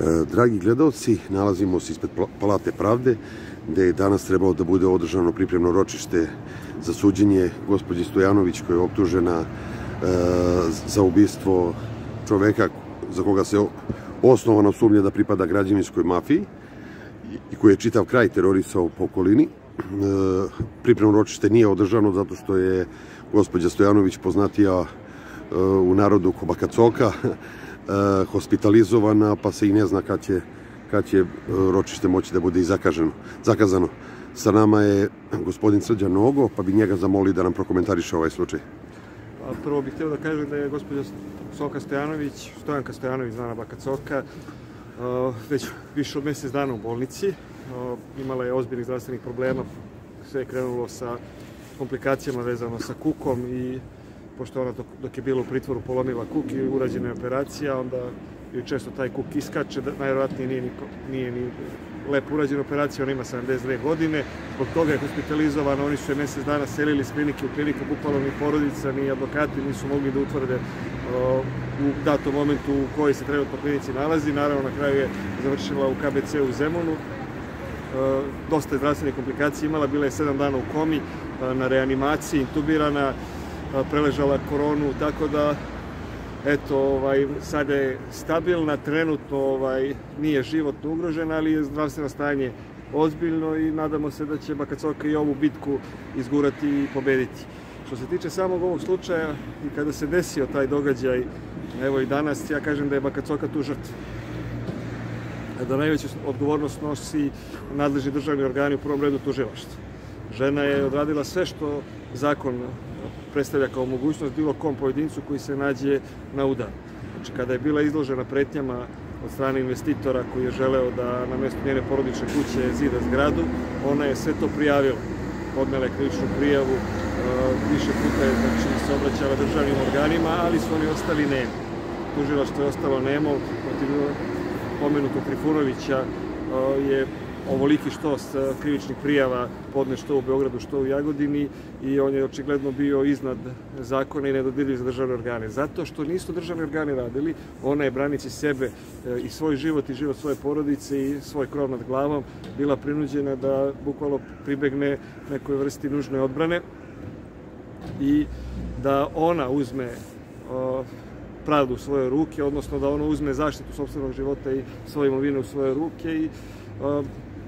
E, dragi gledalci, nalazimo se ispred Palate pravde, gde je danas trebalo da bude održano pripremno ročište za suđenje gospođi Stojanović koja je optužena e, za ubistvo čoveka za koga se osnovano sumnja da pripada građevinskoj mafiji i koji je čitav kraj terorisao po okolini. E, pripremno ročište nije održano zato što je gospođa Stojanović poznatija u narodu Kobakacoka, hospitalizovana, pa se i ne zna kad će, kad će e, ročište moći da bude i zakaženo, zakazano. Sa nama je gospodin Srđan Nogo, pa bi njega zamoli da nam prokomentariše ovaj slučaj. Pa, prvo bih htio da kažem da je gospođa Soka Stojanović, Stojanka Stojanović, znana Baka Coka, e, već više od mesec dana u bolnici. Imala je ozbiljnih zdravstvenih problema, sve je krenulo sa komplikacijama vezano sa kukom i pošto ona dok, dok je bila u pritvoru polomila kuk i urađena je operacija, onda i često taj kuk iskače, da, najvjerojatnije nije, niko, nije ni lepo urađena operacija, ona ima 72 godine, zbog toga je hospitalizovana, oni su je mesec dana selili iz klinike u kliniku, bukvalno ni porodica, ni advokati nisu mogli da utvrde o, u datom momentu u kojoj se trenutno klinici nalazi, naravno na kraju je završila u KBC u Zemunu, o, dosta je zdravstvene komplikacije imala, bila je 7 dana u komi, na reanimaciji, intubirana, preležala koronu, tako da eto, ovaj, sada je stabilna, trenutno ovaj, nije životno ugrožena, ali je zdravstveno stanje ozbiljno i nadamo se da će Bakacoka i ovu bitku izgurati i pobediti. Što se tiče samog ovog slučaja i kada se desio taj događaj, evo i danas, ja kažem da je Bakacoka tu žrtva. Da najveću odgovornost nosi nadležni državni organi u prvom redu tužilaštva. Žena je odradila sve što zakon predstavlja kao mogućnost bilo kom pojedincu koji se nađe na udaru. Znači, kada je bila izložena pretnjama od strane investitora koji je želeo da na mesto njene porodične kuće zida zgradu, ona je sve to prijavila. Podnela je krivičnu prijavu, e, više puta je znači, se obraćala državnim organima, ali su oni ostali nemi. Tužilaštvo je ostalo nemo, protiv pomenutog Trifunovića e, je ovoliki s krivičnih prijava podne što u Beogradu, što u Jagodini i on je očigledno bio iznad zakona i nedodirljiv za državne organe. Zato što nisu državni organi radili, ona je branici sebe e, i svoj život i život svoje porodice i svoj krov nad glavom bila prinuđena da bukvalo pribegne nekoj vrsti nužne odbrane i da ona uzme pravdu u svoje ruke, odnosno da ona uzme zaštitu sobstvenog života i svoje imovine u svoje ruke i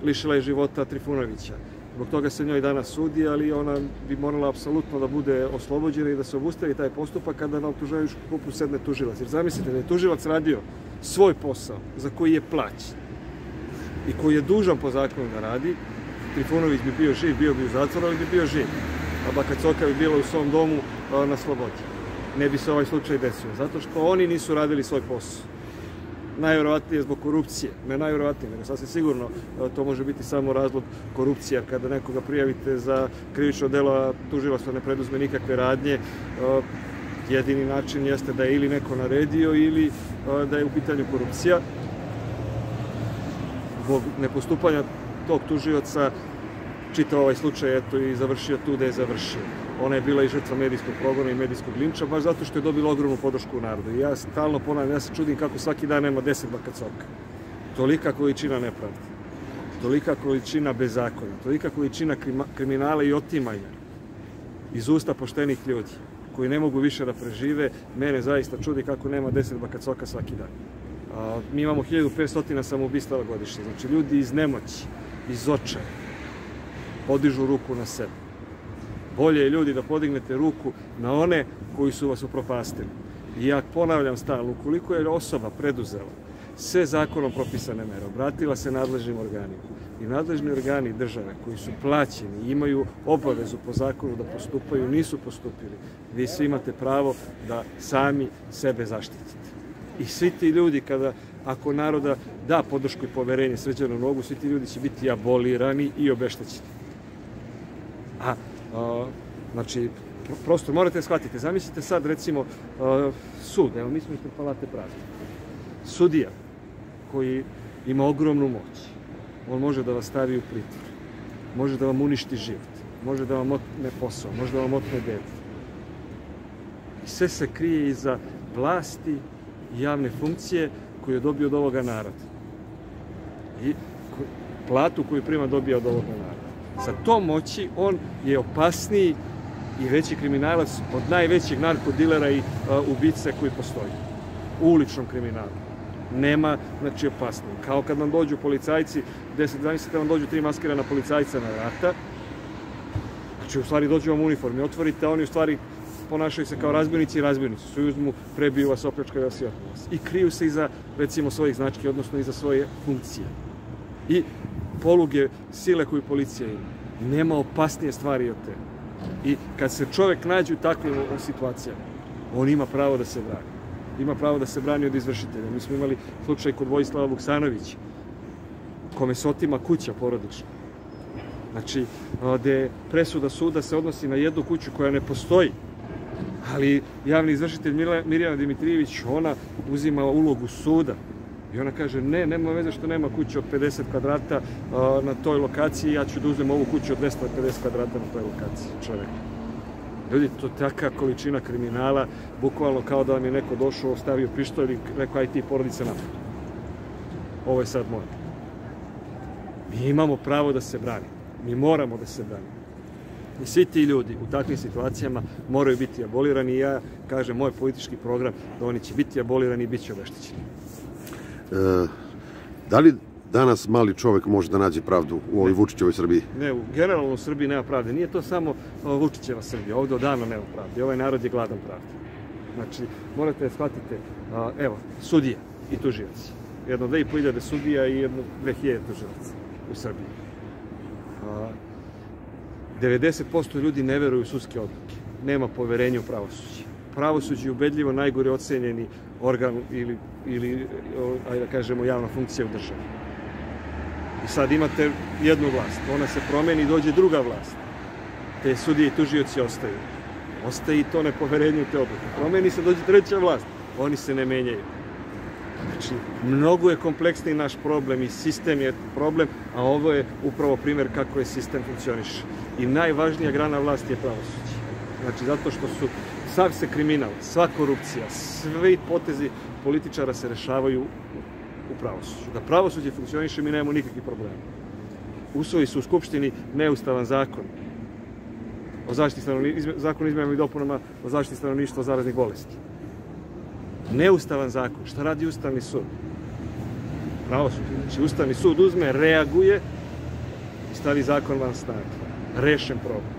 lišila je života Trifunovića. Zbog toga se njoj danas sudi, ali ona bi morala apsolutno da bude oslobođena i da se obustavi taj postupak kada na optužajuću kupu sedne tužilac. Jer zamislite da je tužilac radio svoj posao za koji je plaćen i koji je dužan po zakonu da radi, Trifunović bi bio živ, bio bi u zatvoru, ali bi bio živ. A Bakacoka bi bila u svom domu na slobodi. Ne bi se ovaj slučaj desio, zato što oni nisu radili svoj posao najverovatnije zbog korupcije. Ne najverovatnije, nego sasvim sigurno e, to može biti samo razlog korupcija. Kada nekoga prijavite za krivično delo, a tužilaštvo ne preduzme nikakve radnje, e, jedini način jeste da je ili neko naredio ili e, da je u pitanju korupcija. Zbog nepostupanja tog tužioca čitao ovaj slučaj eto, i završio tu da je završio. Ona je bila i žrtva medijskog progona i medijskog linča, baš zato što je dobila ogromnu podršku u narodu. I ja stalno ponavljam, ja se čudim kako svaki dan nema deset bakacoka. Tolika količina nepravde, tolika količina bezakonja, tolika količina kriminala i otimanja iz usta poštenih ljudi koji ne mogu više da prežive, mene zaista čudi kako nema deset bakacoka svaki dan. Mi imamo 1500 samoubistava godišnje, znači ljudi iz nemoći, iz očaja, podižu ruku na sebe. Bolje je ljudi da podignete ruku na one koji su vas upropastili. I ja ponavljam stalno, ukoliko je osoba preduzela sve zakonom propisane mere, obratila se nadležnim organima i nadležni organi države koji su plaćeni imaju obavezu po zakonu da postupaju, nisu postupili, vi svi imate pravo da sami sebe zaštitite. I svi ti ljudi kada ako naroda da podršku i poverenje sređenom nogu, svi ti ljudi će biti abolirani i obeštećeni. Znači, prosto morate shvatiti, zamislite sad recimo sud, evo mi smo ispred palate pravde. Sudija koji ima ogromnu moć, on može da vas stavi u pritvor, može da vam uništi život, može da vam otne posao, može da vam otne dete. I sve se krije iza vlasti i javne funkcije koju je dobio od ovoga naroda. i platu koju prima dobija od ovog naroda. Sa tom moći on je opasniji i veći kriminalac od najvećeg narkodilera i uh, ubice koji postoji. U uličnom kriminalu. Nema, znači, opasniji. Kao kad nam dođu policajci, deset, zamislite vam dođu tri maskirana policajca na vrata, znači, u stvari dođu vam uniformi, otvorite, a oni u stvari ponašaju se kao razbojnici i razbojnici su uzmu, prebiju vas, opljačkaju vas i vas. I kriju se iza, recimo, svojih znački, odnosno iza svoje funkcije. I poluge sile koju policija ima. Nema opasnije stvari od te. I kad se čovek nađe u takvim situacijama, on ima pravo da se brani. Ima pravo da se brani od izvršitelja. Mi smo imali slučaj kod Vojislava Vuksanovića, kome se otima kuća porodična. Znači, gde presuda suda se odnosi na jednu kuću koja ne postoji, ali javni izvršitelj Mirjana Dimitrijević, ona uzima ulogu suda. I ona kaže, ne, nema veze što nema kuće od 50 kvadrata na toj lokaciji, ja ću da uzem ovu kuću od 250 kvadrata na toj lokaciji, čovek. Ljudi, to taka količina kriminala, bukvalno kao da vam je neko došao, ostavio pištolj i rekao, aj ti porodice napad. Ovo je sad moj. Mi imamo pravo da se branimo. Mi moramo da se branimo. I svi ti ljudi u takvim situacijama moraju biti abolirani i ja kažem moj politički program da oni će biti abolirani i bit će obeštećeni. E, da li danas mali čovek može da nađe pravdu u ovoj Vučićevoj Srbiji? Ne, generalno u Srbiji nema pravde. Nije to samo Vučićeva Srbija. Ovde odavno nema pravde. Ovaj narod je gladan pravde. Znači, morate da shvatite, evo, sudija i tuživac. Jedno 2500 sudija i jedno 2000 tuživaca u Srbiji. 90% ljudi ne veruju u sudske odluke. Nema poverenja u pravosuđe. Pravosuđe ubedljivo najgore ocenjeni organ ili, ili ajde da kažemo, javna funkcija u državi. I sad imate jednu vlast, ona se promeni i dođe druga vlast. Te sudije i tužioci ostaju. Ostaje i to nepoverenje u te odluke. Promeni se, dođe treća vlast. Oni se ne menjaju. Znači, mnogo je kompleksniji naš problem i sistem je problem, a ovo je upravo primer kako je sistem funkcioniše. I najvažnija grana vlasti je pravosuđe. Znači, zato što su sav se kriminal, sva korupcija, svi potezi političara se rešavaju u pravosuđu. Da pravosuđe funkcioniše, mi nemamo nikakvih problema. Usvoji su u Skupštini neustavan zakon o zaštiti stanovništva, zakon o i dopunama o zaštiti stanovništva od zaraznih bolesti. Neustavan zakon. Šta radi Ustavni sud? Pravosuđe. Znači, Ustavni sud uzme, reaguje i stavi zakon van snage. Rešen problem.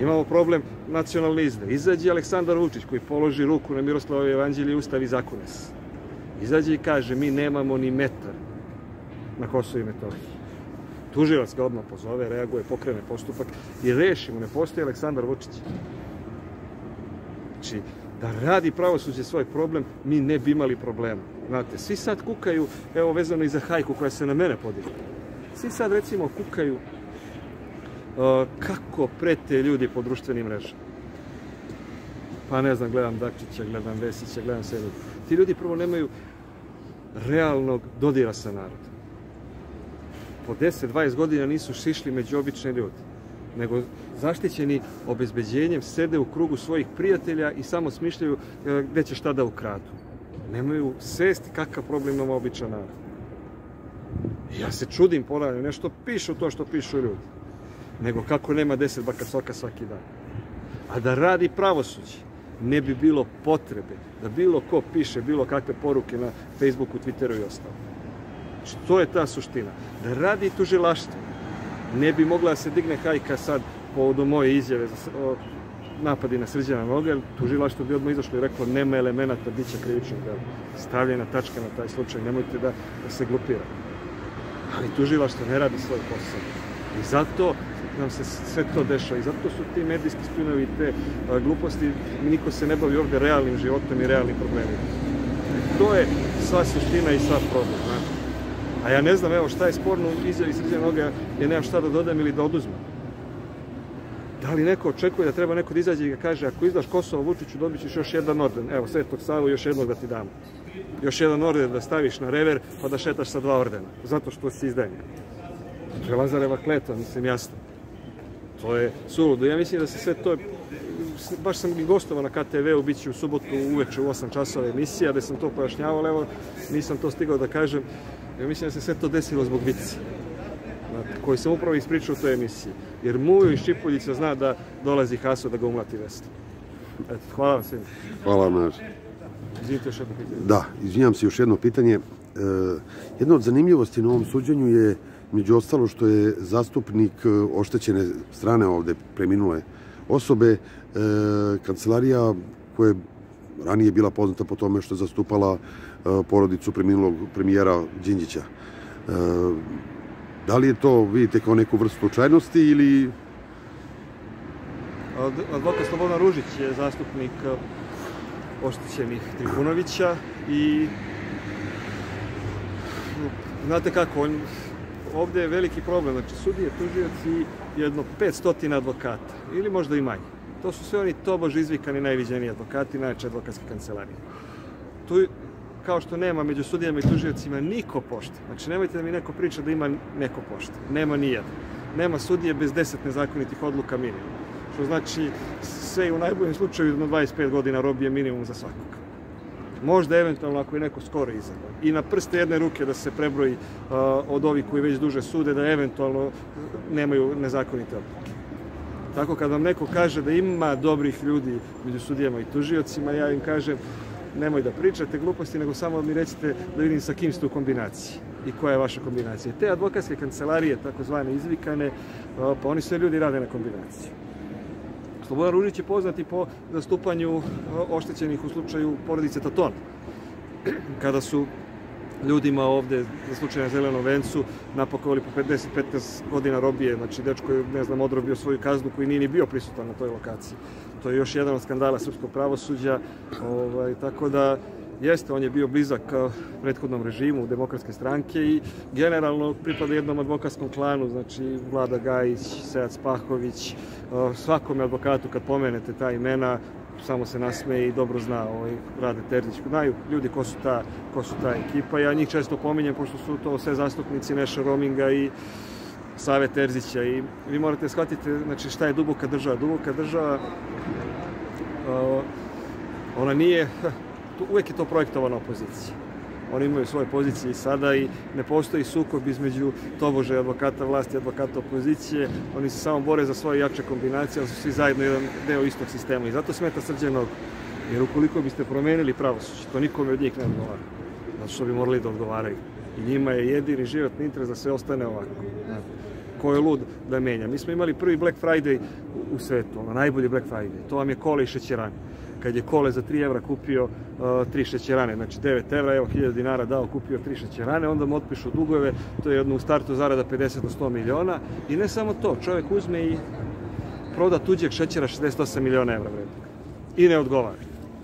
Imamo problem nacionalne izde. Izađe Aleksandar Vučić koji položi ruku na Miroslavoj evanđelji i ustavi zakunes. Izađe i kaže mi nemamo ni metar na Kosovo i Metohiji. Tužilac ga odmah pozove, reaguje, pokrene postupak i rešimo, ne postoji Aleksandar Vučić. Znači, da radi pravosuđe svoj problem, mi ne bi imali problema. Znate, svi sad kukaju, evo vezano i za hajku koja se na mene podigla. Svi sad recimo kukaju kako prete ljudi po društvenim mrežama. Pa ne znam, gledam Dačića, gledam Vesića, gledam ljudi. Ti ljudi prvo nemaju realnog dodira sa narodom. Po 10-20 godina nisu šišli među obične ljudi, nego zaštićeni obezbeđenjem sede u krugu svojih prijatelja i samo smišljaju e, gde će šta da ukradu. Nemaju svesti kakav problem imamo običan narod. Ja se čudim, ponavljam, nešto pišu to što pišu ljudi nego kako nema 10 bakacoka svaki dan. A da radi pravosuđe, ne bi bilo potrebe da bilo ko piše bilo kakve poruke na Facebooku, Twitteru i ostalo. Znači, to je ta suština. Da radi tužilaštvo, ne bi mogla da se digne hajka sad povodom moje izjave za napadi na srđana noge, tužilaštvo bi odmah izašlo i reklo nema elemenata bića krivičnog dela. Stavljena tačka na taj slučaj, nemojte da, da se glupira. Ali tužilaštvo ne radi svoj posao. I zato nam se sve to dešava i zato su ti medijski spinovi te gluposti, niko se ne bavi ovde realnim životom i realnim problemima. To je sva suština i sva problem, znate. A ja ne znam, evo, šta je sporno u izjavi Srđana Noga, ja nemam šta da dodam ili da oduzmem. Da li neko očekuje da treba neko da izađe i ga kaže ako izdaš Kosovo Vučiću dobit ćeš još jedan orden. Evo, Svetog Savu još jednog da ti damo. Još jedan orden da staviš na rever pa da šetaš sa dva ordena. Zato što si izdajnik. To je Lazareva kletva, mislim jasno. To je suludo. Ja mislim da se sve to baš sam i gostovao na KTV-u, bit će u subotu uveče u 8 časova emisija, da sam to pojašnjavao, ali evo, nisam to stigao da kažem. Ja mislim da se sve to desilo zbog vice koji sam upravo ispričao u toj emisiji. Jer Mujo iz Šipuljica zna da dolazi Haso da ga umlati Vesna. Eto, hvala vam svima. Hvala vam Izvinite još jedno pitanje. Da, izvinjam se još jedno pitanje. E, jedna od zanimljivosti na ovom suđenju je među ostalo što je zastupnik e, oštećene strane ovde preminule osobe, e, kancelarija koja je ranije bila poznata po tome što je zastupala e, porodicu preminulog premijera Đinđića. E, da li je to, vidite, kao neku vrstu slučajnosti ili... Advokat Slobodan Ružić je zastupnik e, oštećenih Trifunovića i znate kako, on, ovde je veliki problem, znači sudije, tužioci i jedno 500 advokata, ili možda i manje. To su sve oni tobože izvikani najviđeniji advokati, najjače advokatske kancelarije. Tu, kao što nema među sudijama i tužiocima niko pošte. Znači, nemojte da mi neko priča da ima neko pošte. Nema nijedan. Nema sudije bez deset nezakonitih odluka minimum. Što znači, sve u najboljem slučaju na 25 godina robije minimum za svakog. Možda eventualno ako je neko skoro izabran. I na prste jedne ruke da se prebroji uh, od ovih koji već duže sude, da eventualno nemaju nezakonite odluke. Tako kad vam neko kaže da ima dobrih ljudi među sudijama i tužiocima, ja im kažem nemoj da pričate gluposti, nego samo mi recite da vidim sa kim ste u kombinaciji i koja je vaša kombinacija. Te advokatske kancelarije, takozvane izvikane, uh, pa oni sve ljudi rade na kombinaciju. Slobodan Ružić je poznati po zastupanju oštećenih u slučaju porodice Taton. Kada su ljudima ovde za slučaj na Zelenom vencu napakovali po 50-15 godina robije, znači dečko je, ne znam, odrobio svoju kaznu koji nije ni bio prisutan na toj lokaciji. To je još jedan od skandala srpskog pravosuđa, ovaj, tako da Jeste, on je bio blizak prethodnom režimu demokratske stranke i generalno pripada jednom advokatskom klanu, znači Vlada Gajić, Sejac Pahović, svakome advokatu kad pomenete ta imena, samo se nasmeje i dobro zna ovaj, Rade Terzić. Znaju ljudi ko su, ta, ko su ta ekipa. Ja njih često pominjem, pošto su to sve zastupnici Neša Rominga i Save Terzića. I vi morate shvatiti znači, šta je duboka država. Duboka država, uh, ona nije, uvek je to projektovana opozicija. Oni imaju svoje pozicije i sada i ne postoji sukob između tobože advokata vlasti i advokata opozicije. Oni se samo bore za svoje jače kombinacije, ali su svi zajedno jedan deo istog sistema. I zato smeta srđenog. Jer ukoliko biste promenili pravosuđe, to nikome od njih ne odgovara. Zato što bi morali da odgovaraju. I njima je jedini životni interes da sve ostane ovako. Ko je lud da menja. Mi smo imali prvi Black Friday u svetu, ono, najbolji Black Friday. To vam je kola i šećerani kad je Kole za 3 evra kupio uh, tri šećerane, znači 9 evra, evo 1000 dinara dao, kupio tri šećerane, onda mu otpišu dugove, to je jedno u startu zarada 50 do 100 miliona i ne samo to, čovjek uzme i proda tuđeg šećera 68 miliona evra vrednika i ne odgovara.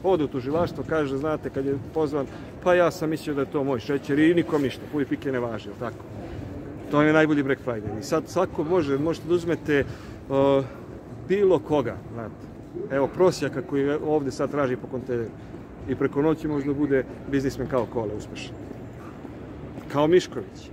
Ode u tužilaštvo, kaže, znate, kad je pozvan, pa ja sam mislio da je to moj šećer i nikom ništa, puj pike ne važi, tako? To je najbolji Black Friday. I sad svako može, možete da uzmete uh, bilo koga, znate, evo prosjaka koji ovde sad traži po kontejneru i preko noći možda bude biznismen kao kole uspešan. Kao Mišković.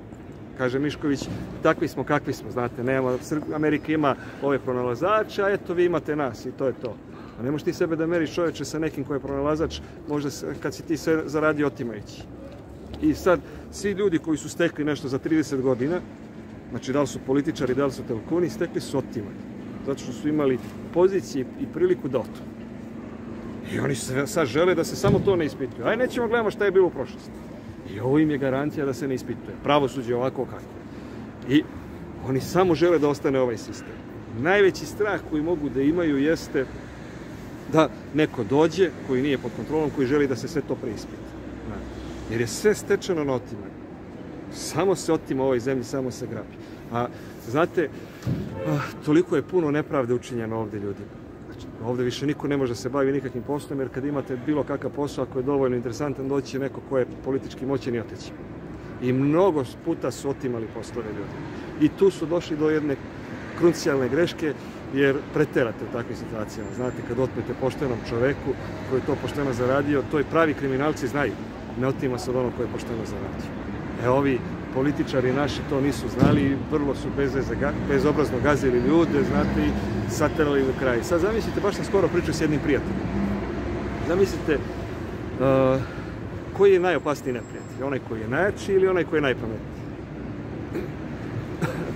Kaže Mišković, takvi smo kakvi smo, znate, nema, Amerika ima ove pronalazače, a eto vi imate nas i to je to. A ne možeš ti sebe da meriš čoveče sa nekim ko je pronalazač, možda kad si ti sve zaradio otimajući. I sad, svi ljudi koji su stekli nešto za 30 godina, znači da li su političari, da li su telkuni, stekli su otimanje zato što su imali pozicije i priliku da otu. I oni sad žele da se samo to ne ispituje. Aj, nećemo gledamo šta je bilo u prošlosti. I ovo im je garancija da se ne ispituje. Pravosuđe ovako kako. I oni samo žele da ostane ovaj sistem. Najveći strah koji mogu da imaju jeste da neko dođe koji nije pod kontrolom, koji želi da se sve to preispita. Jer je sve stečeno na otimanju. Samo se otima ovoj zemlji, samo se grabi. A znate, toliko je puno nepravde učinjeno ovde ljudima. Znači, ovde više niko ne može da se bavi nikakvim poslom, jer kad imate bilo kakav posao, ako je dovoljno interesantan, doći neko ko je politički moćan i oteći. I mnogo puta su otimali poslove ljudi. I tu su došli do jedne krucijalne greške, jer preterate u takvim situacijama. Znate, kad otmete poštenom čoveku koji je to pošteno zaradio, to i pravi kriminalci znaju. Ne otima se od onog koji je pošteno zaradio. E, ovi političari naši to nisu znali, vrlo su bez, bezobrazno gazili ljude, znate, i saterali u kraj. Sad zamislite, baš sam skoro pričao s jednim prijateljem. Zamislite, uh, koji je najopasniji neprijatelj? Onaj koji je najjači ili onaj koji je najpametniji?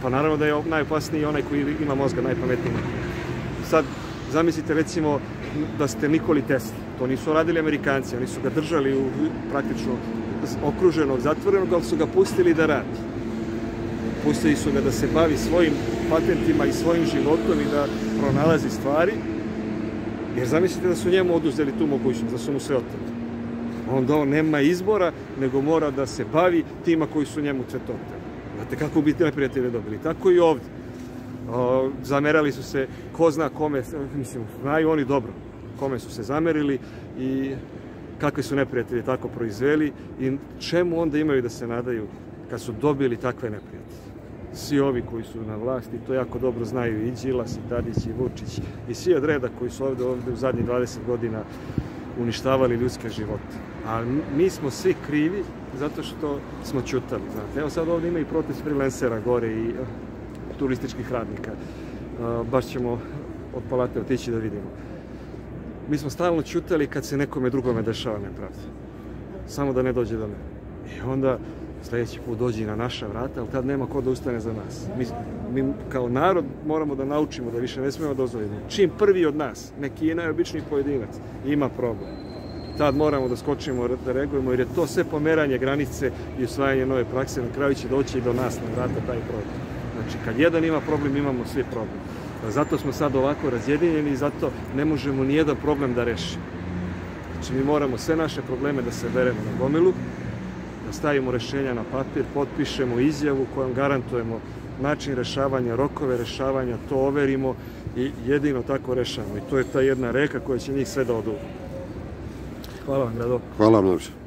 pa naravno da je najopasniji onaj koji ima mozga najpametniji. Sad, zamislite recimo da ste Nikoli Tesla. To nisu radili Amerikanci, oni su ga držali u praktično okruženog, zatvorenog, ali su ga pustili da radi. Pustili su ga da se bavi svojim patentima i svojim životom i da pronalazi stvari, jer zamislite da su njemu oduzeli tu mogućnost, da su mu sve oteli. Onda on nema izbora, nego mora da se bavi tima koji su njemu cvetoteli. Znate kako bi neprijatelje dobili? Tako i ovde. O, zamerali su se, ko zna kome, mislim, znaju oni dobro kome su se zamerili i kakve su neprijatelje tako proizveli i čemu onda imaju da se nadaju kad su dobili takve neprijatelje. Svi ovi koji su na vlasti, to jako dobro znaju i Đilas, i Tadić, i Vučić, i svi od reda koji su ovde, ovde u zadnjih 20 godina uništavali ljudske živote. A mi smo svi krivi zato što smo čutali. Znate. Evo sad ovde ima i protest freelancera gore i uh, turističkih radnika. Uh, baš ćemo od palate otići da vidimo. Mi smo stalno čutali kad se nekome drugome dešava nepravda. Samo da ne dođe do mene. I onda sledeći put dođe na naša vrata, ali tad nema ko da ustane za nas. Mi, mi kao narod moramo da naučimo da više ne smemo dozvoliti. Čim prvi od nas, neki je najobičniji pojedinac, ima problem. Tad moramo da skočimo, da reagujemo, jer je to sve pomeranje granice i usvajanje nove prakse. Na kraju će doći i do nas na vrata taj problem. Znači, kad jedan ima problem, imamo svi problem. Zato smo sad ovako razjedinjeni i zato ne možemo ni jedan problem da rešimo. Znači, mi moramo sve naše probleme da se beremo na gomilu, da stavimo rešenja na papir, potpišemo izjavu kojom garantujemo način rešavanja, rokove rešavanja, to overimo i jedino tako rešavamo. I to je ta jedna reka koja će njih sve da oduva. Hvala vam, Grado. Hvala vam, najviše.